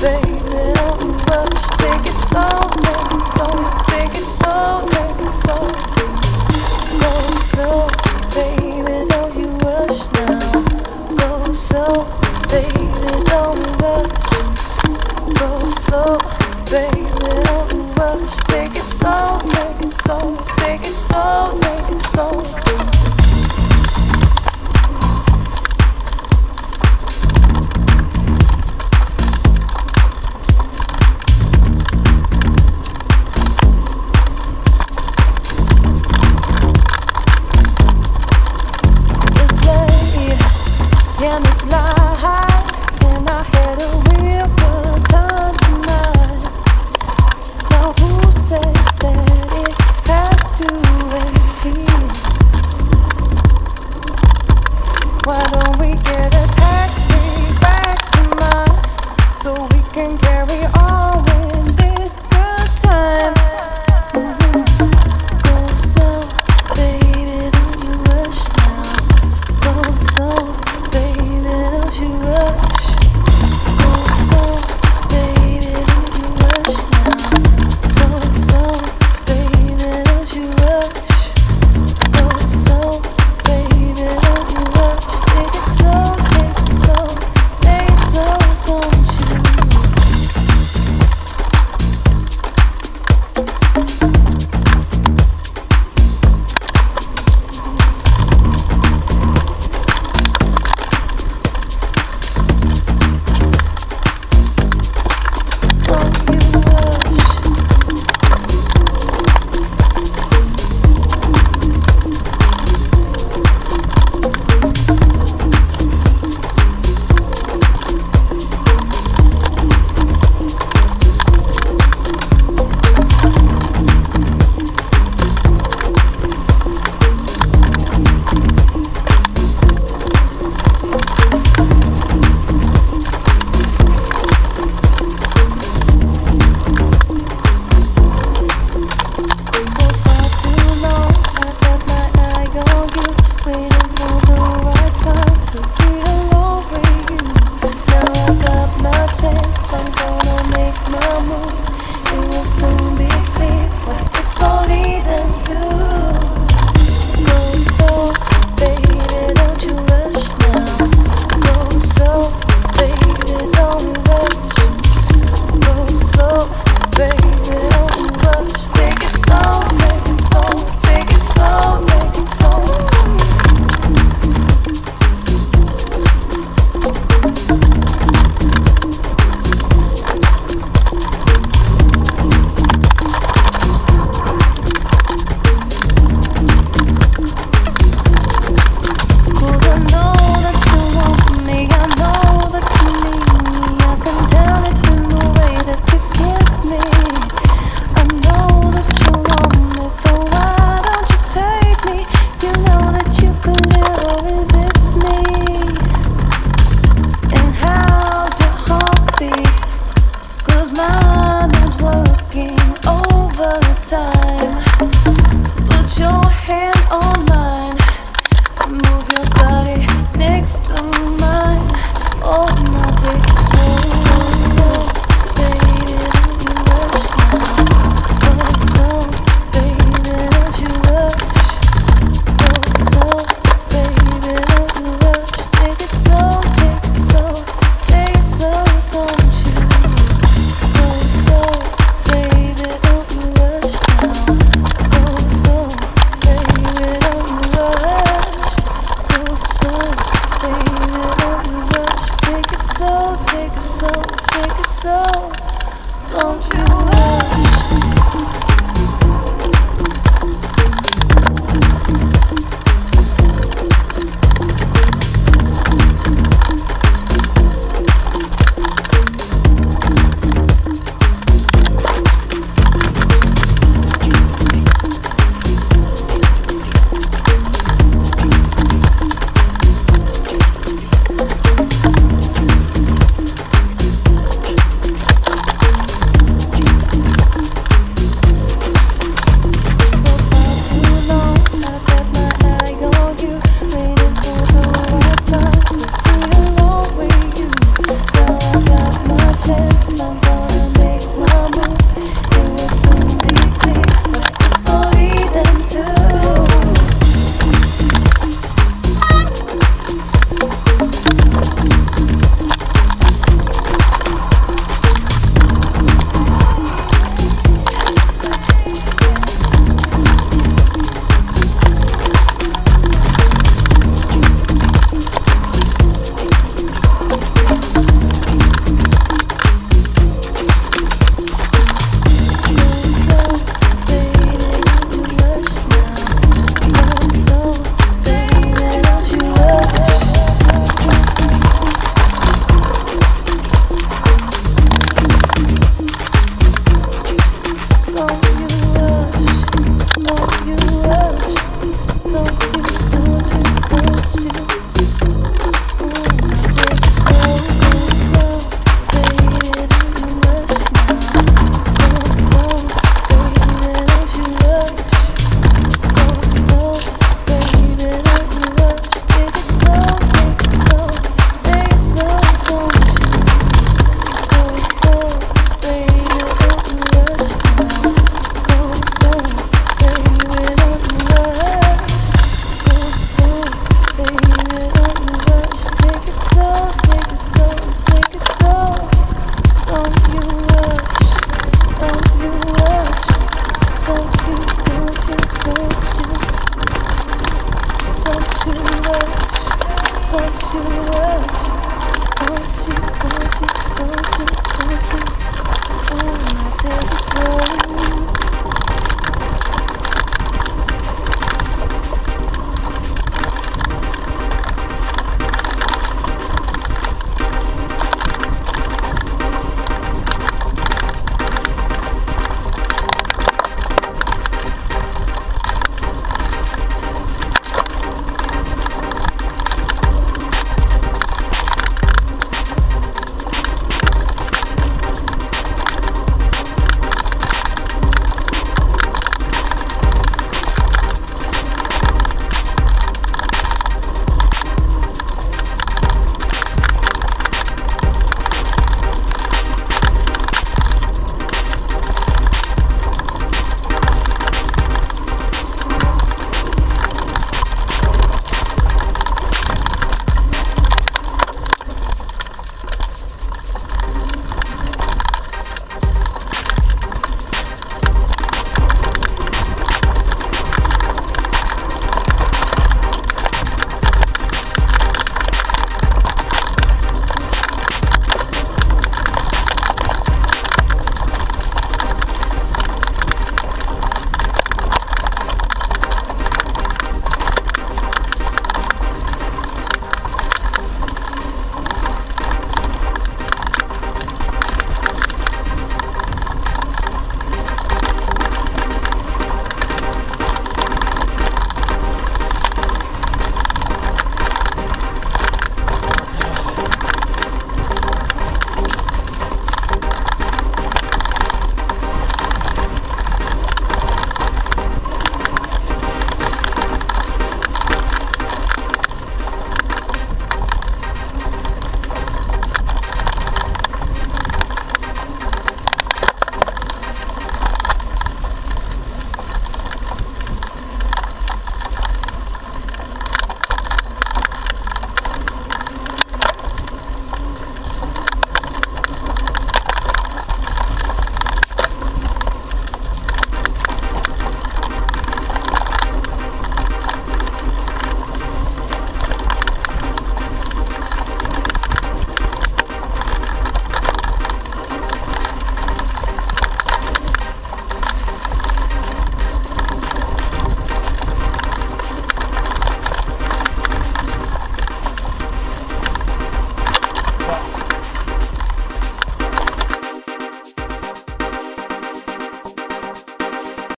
say what you were.